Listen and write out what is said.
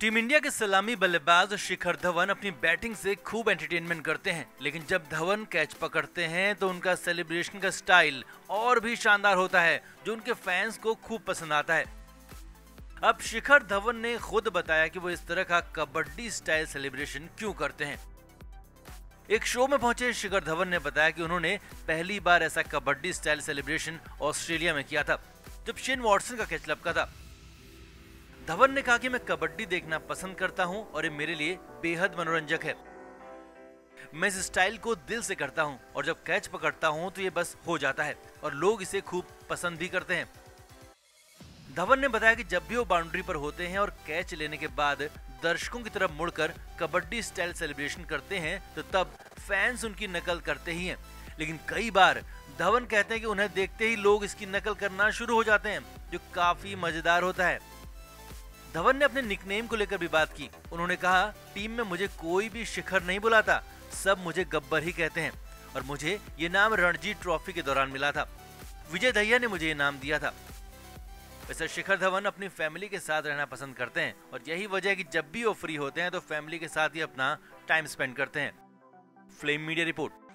Team India के सलामी बल्लेबाज शिखर धवन अपनी बैटिंग से खूब एंटरटेनमेंट करते हैं। लेकिन जब धवन कैच पकड़ते हैं तो उनका सेलिब्रेशन का स्टाइल और भी शानदार होता है, जो उनके फैंस को खूब पसंद आता है। अब शिखर धवन ने खुद बताया कि वो इस तरह का कबड्डी स्टाइल सेलिब्रेशन क्यों करते हैं। एक शो में पहुँचे शिखर धवन ने बताया कि उन्होंने पहली बार ऐसा कबड्डी स्टाइल सेलिब्रेशन ऑस्ट्रेलिया में किया था, जब शेन वॉटसन का कैच लपका था। धवन ने कहा कि मैं कबड्डी देखना पसंद करता हूँ और ये मेरे लिए बेहद मनोरंजक है। मैं इस स्टाइल को दिल से करता हूँ और जब कैच पकड़ता हूँ तो ये बस हो जाता है और लोग इसे खूब पसंद भी करते हैं। धवन ने बताया कि जब भी वो बाउंड्री पर होते हैं और कैच लेने के बाद दर्शकों की तरफ़ मुड़कर कबड्डी स्टाइल सेलिब्रेशन करते हैं तो तब फैंस उनकी नकल करते ही हैं। लेकिन कई बार धवन कहते हैं कि उन्हें देखते ही लोग इसकी नकल करना शुरू हो जाते हैं, जो काफ़ी मज़ेदार होता है। धवन ने अपने निकनेम को लेकर भी बात की। उन्होंने कहा, टीम में मुझे कोई भी शिखर नहीं बुलाता। सब मुझे गब्बर ही कहते हैं। और मुझे ये नाम रणजी ट्रॉफी के दौरान मिला था। विजय दहिया ने मुझे ये नाम दिया था। वैसे शिखर धवन अपनी फैमिली के साथ रहना पसंद करते हैं और यही वजह है कि जब भी वो फ्री होते हैं तो फैमिली के साथ ही अपना टाइम स्पेंड करते हैं। Flame media report